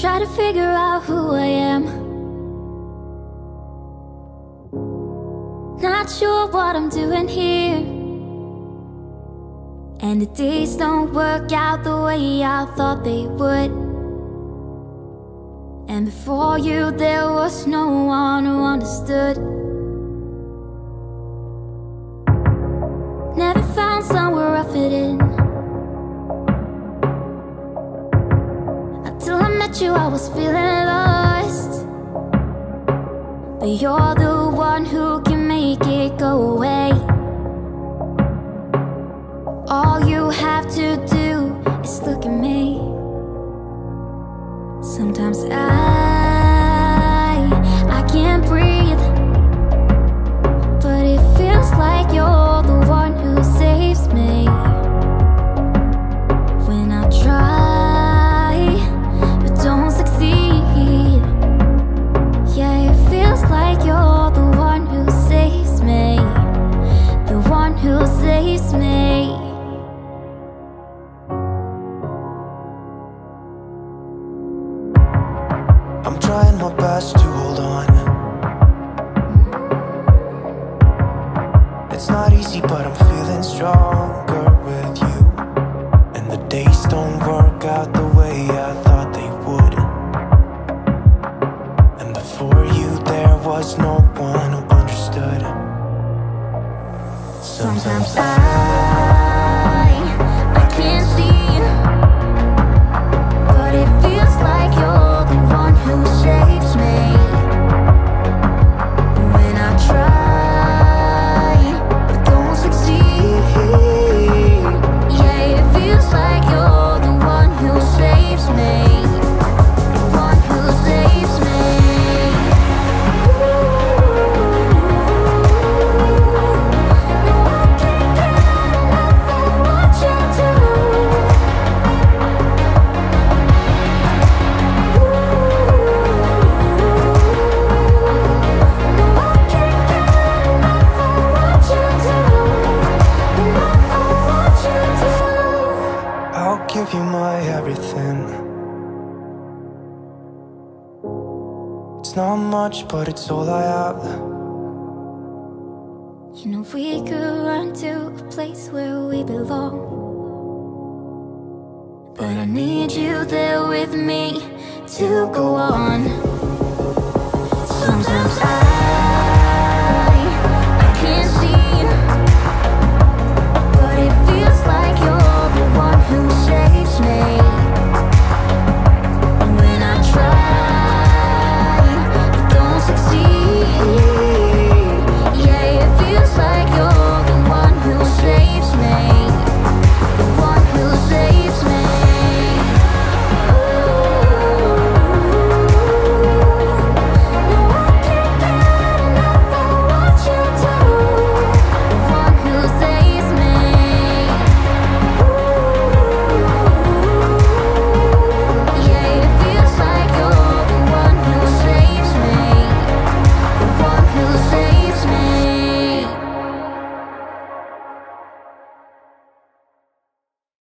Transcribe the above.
try to figure out who I am. Not sure what I'm doing here. And the days don't work out the way I thought they would. And before you, there was no one who understood. You, I was feeling lost. But you're the one who can make it go away. All you have to do is look at me. Sometimes I I'm trying my best to hold on. It's not easy, but I'm feeling stronger with you. And the days don't work out the way I thought they would. And before you, there was no one who understood. Sometimes I, give you my everything. It's not much, but it's all I have. You know we could run to a place where we belong But I need you there with me to go on